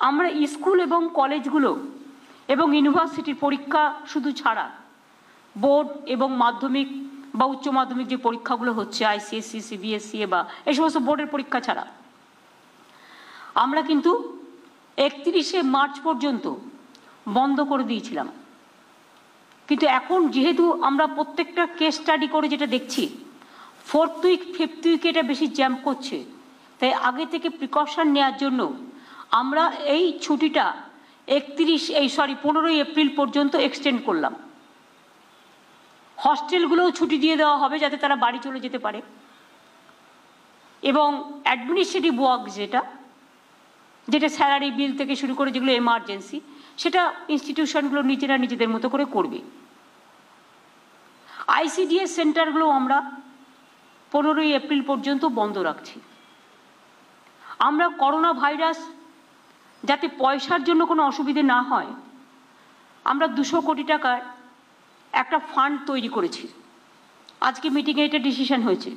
আমরা স্কুল এবং কলেজগুলো এবং ইউনিভার্সিটির পরীক্ষা শুধু ছাড়া, বোর্ড এবং মাধ্যমিক বা উচ্চ মাধ্যমিক যে পরীক্ষাগুলো হচ্ছে আইসিএসসি সিবিএসসি বা এই সমস্ত বোর্ডের পরীক্ষা ছাড়া। আমরা কিন্তু একত্রিশে মার্চ পর্যন্ত বন্ধ করে দিয়েছিলাম। কিন্তু এখন যেহেতু আমরা প্রত্যেকটা কেস স্টাডি করে যেটা দেখছি ফোর্থ উইক ফিফথ উইকে এটা বেশি জ্যাম করছে। তাই আগে থেকে প্রিকশন নেওয়ার জন্য আমরা এই ছুটিটা একত্রিশ, এই সরি পনেরোই এপ্রিল পর্যন্ত এক্সটেন্ড করলাম। হস্টেলগুলোও ছুটি দিয়ে দেওয়া হবে যাতে তারা বাড়ি চলে যেতে পারে। এবং অ্যাডমিনিস্ট্রেটিভ ওয়ার্ক যেটা যেটা স্যালারি বিল থেকে শুরু করে যেগুলো এমার্জেন্সি সেটা ইনস্টিটিউশনগুলো নিজেরা নিজেদের মতো করে করবে। আইসিডিএস সেন্টারগুলো আমরা পনেরোই এপ্রিল পর্যন্ত বন্ধ রাখছি। আমরা করোনা ভাইরাস যাতে পয়সার জন্য কোনো অসুবিধে না হয়। আমরা দুশো কোটি টাকার একটা ফান্ড তৈরি করেছি। আজকে মিটিংয়ে এটা ডিসিশন হয়েছে।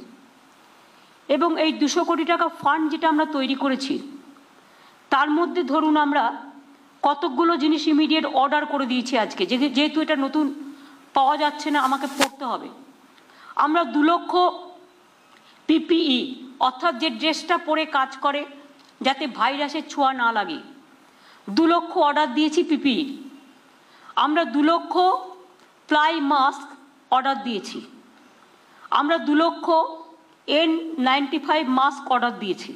এবং এই দুশো কোটি টাকা ফান্ড যেটা আমরা তৈরি করেছি, তার মধ্যে ধরুন আমরা কতকগুলো জিনিস ইমিডিয়েট অর্ডার করে দিয়েছি আজকে। যেহে- যেহেতু এটা নতুন, পাওয়া যাচ্ছে না, আমাকে পড়তে হবে। আমরা দু লক্ষ পিপিই, অর্থাৎ যে ড্রেসটা পরে কাজ করে যাতে ভাইরাসের ছোঁয়া না লাগে। দু লক্ষ অর্ডার দিয়েছি পিপিই আমরা দু লক্ষ প্লাই মাস্ক অর্ডার দিয়েছি। আমরা দু লক্ষ N ninety five mask order দিয়েছি।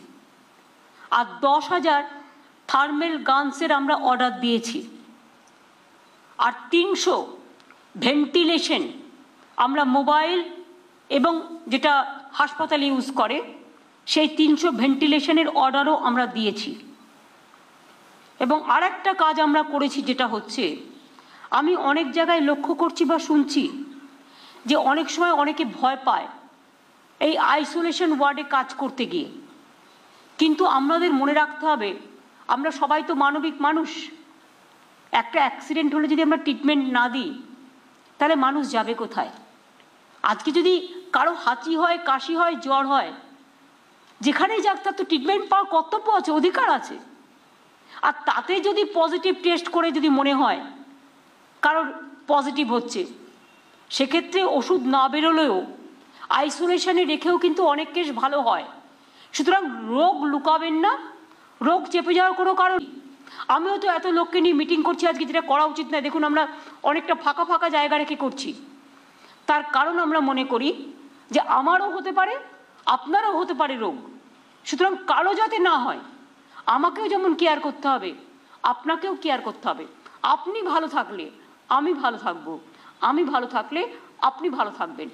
আর দশ হাজার থার্মেল গানসের আমরা অর্ডার দিয়েছি। আর তিনশো ভেন্টিলেশন আমরা মোবাইল এবং যেটা হাসপাতালে ইউজ করে সেই তিনশো ভেন্টিলেশনের অর্ডারও আমরা দিয়েছি। এবং আর একটা কাজ আমরা করেছি যেটা হচ্ছে, আমি অনেক জায়গায় লক্ষ্য করছি বা শুনছি যে অনেক সময় অনেকে ভয় পায় এই আইসোলেশন ওয়ার্ডে কাজ করতে গিয়ে। কিন্তু আমাদের মনে রাখতে হবে, আমরা সবাই তো মানবিক মানুষ। একটা অ্যাক্সিডেন্ট হলে যদি আমরা ট্রিটমেন্ট না দিই, তাহলে মানুষ যাবে কোথায়? আজকে যদি কারও হাঁচি হয়, কাশি হয়, জ্বর হয় যেখানেই যাক, তার তো ট্রিটমেন্ট পাওয়ার কর্তব্য আছে, অধিকার আছে। আর তাতে যদি পজিটিভ টেস্ট করে যদি মনে হয়, কারোর পজিটিভ হচ্ছে, সেক্ষেত্রে ওষুধ না বেরোলেও আইসোলেশনে রেখেও কিন্তু অনেক কেস ভালো হয়। সুতরাং রোগ লুকাবেন না, রোগ চেপে যাওয়ার কোনো কারণ। আমিও তো এত লোককে নিয়ে মিটিং করছি, আজকে যেটা করা উচিত নয়, দেখুন আমরা অনেকটা ফাঁকা ফাঁকা জায়গা রেখে করছি। তার কারণ আমরা মনে করি যে আমারও হতে পারে, আপনারও হতে পারে রোগ। সুতরাং কারও যাতে না হয়, আমাকেও যেমন কেয়ার করতে হবে, আপনাকেও কেয়ার করতে হবে। আপনি ভালো থাকলে আমি ভালো থাকব, আমি ভালো থাকলে আপনি ভালো থাকবেন।